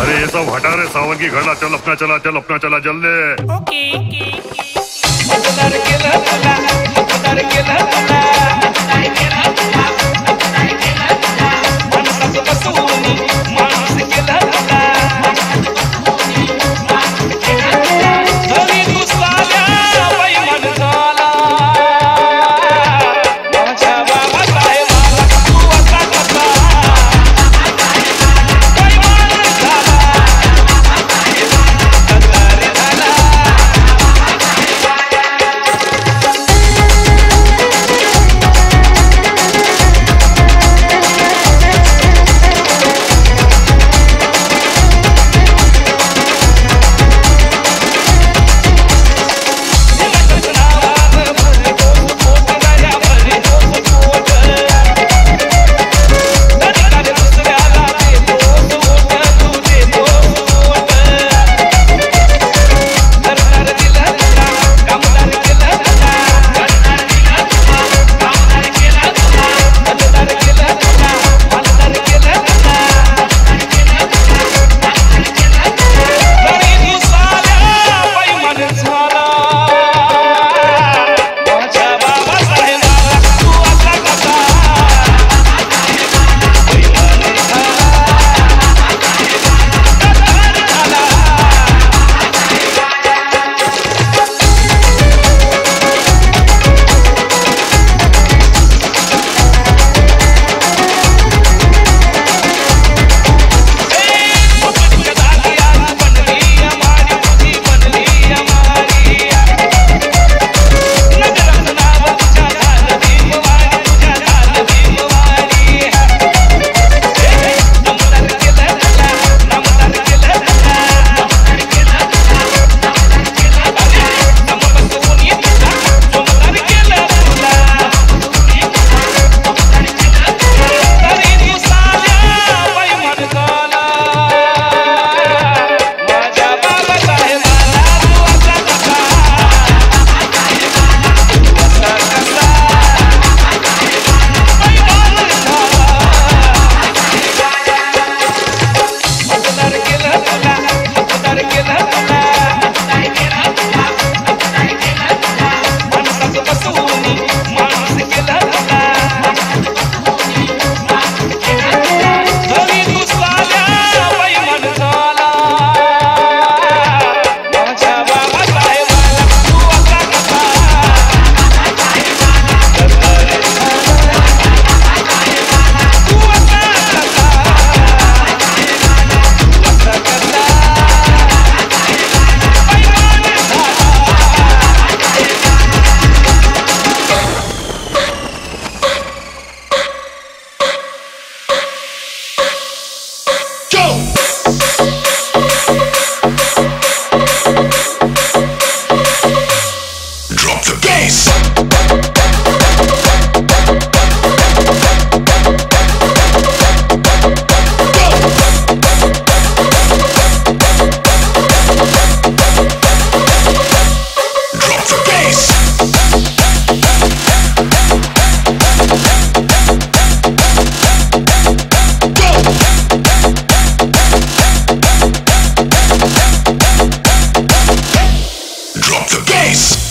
सब हटा रहे सावन की घड़ा चल अपना चला चल अपना चला जल्दी। Okay okay okay Drop the bass.